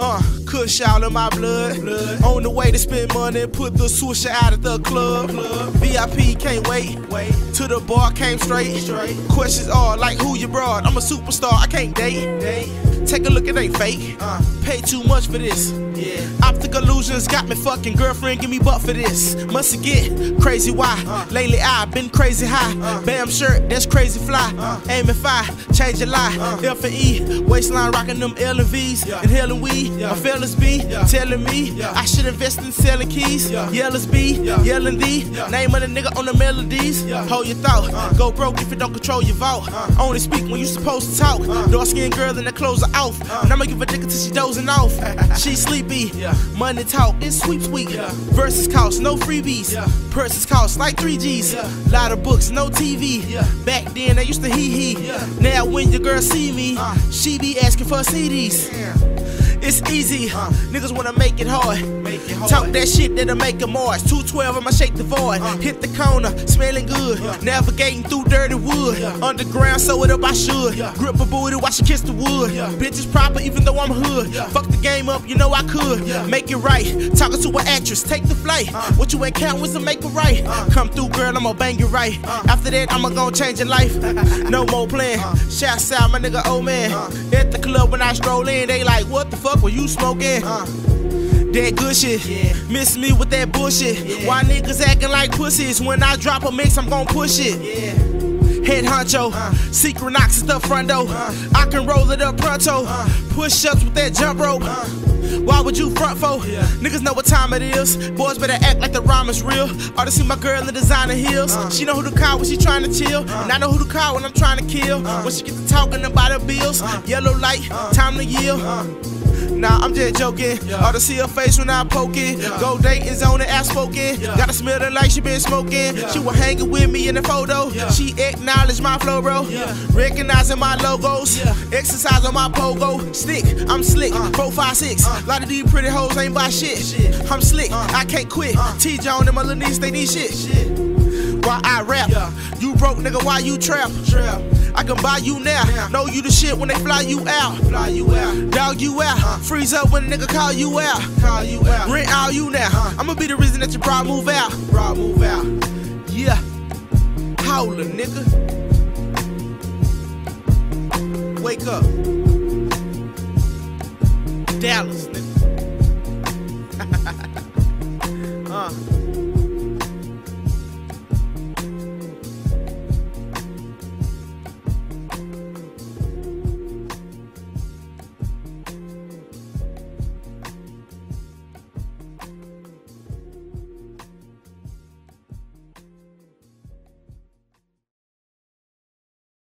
Uh, kush out of my blood. blood. On the way to spend money, put the swisher out at the club. club. VIP can't wait. Wait. To the bar came straight. straight. Questions are like who you brought. I'm a superstar, I can't date. date. Take a look at they fake. Uh. Pay too much for this. Yeah. Optic illusions got me fucking girlfriend, give me butt for this. Must get crazy why? Uh. Lately I've been crazy high. Uh. Bam shirt, that's crazy fly. Uh. Aim if I change a lie. Uh. F and E, waistline rocking them L and V's. Yeah. Inhaling weed, yeah. my fellas be yeah. telling me yeah. I should invest in selling keys. Yeah. Yellows be yeah. yelling the yeah. name of the nigga on the melodies. Yeah. Hold your thought, uh. go broke if you don't control your vote. Uh. Only speak when you supposed to talk. Uh. Dark skinned girl and the clothes are off. And I'ma give a dick until she dozing off. she sleepy, money talk, it's sweet sweet. Yeah. Versus cost, no freebies. Purses cost like 3 G's. Yeah. Lot of books, no TV. Back then I used to hee hee. Now when your girl see me, uh. she be asking for CDs. It's easy. Uh, Niggas wanna make it hard. Make it hard. Talk that shit that'll make it Mars. 212, I'ma shake the void. Uh, Hit the corner, smelling good. Yeah. Navigating through dirty wood. Yeah. Underground, sew it up, I should. Yeah. Grip a booty, watch her kiss the wood. Bitches proper, even though I'm hood. Fuck the game up, you know I could. Make it right. Talking to an actress, take the flight. Uh, what you ain't count was to make it right. Come through, girl, I'ma bang you right. After that, I'ma gon' change your life. no more playing. Shouts out, my nigga, old man. At the club when I stroll in, they like, what the fuck? Fuck were you smoking? Uh. That good shit. Yeah. Miss me with that bullshit. Yeah. Why niggas acting like pussies? When I drop a mix, I'm gon' push it. Yeah. Head honcho, uh. secret knocks at the front door. Uh. I can roll it up pronto. Uh. Push ups with that jump rope. Uh. Why would you front for? Yeah. Niggas know what time it is. Boys better act like the rhyme is real. Ought to see my girl in the designer heels. Uh. She know who to call when she trying to chill. Uh. And I know who to call when I'm trying to kill. When she get to talking about her bills. Yellow light, time to yield. Nah, I'm just joking. Yeah. Ought to see her face when I poke it. Yeah. Go dating on the outspoken. Yeah. Gotta smell the like she been smoking. Yeah. She was hanging with me in the photo. Yeah. She acknowledged my flow, bro. Recognizing my logos. Exercise on my pogo. Stick, I'm slick. Uh. Four, five, six. Uh. Lot of these pretty hoes ain't buy shit. shit. I'm slick, uh. I can't quit. Uh. T John and my little niece, they need shit. shit. Why I rap? You broke nigga, why you trap? Trap. I can buy you now. Know you the shit when they fly you out. Fly you out. Dog you out. Freeze up when a nigga call you out. Call you out. Rent all you now. I'ma be the reason that your bra move out. Bra move out. Yeah. Howler, nigga. Wake up. Dallas, nigga.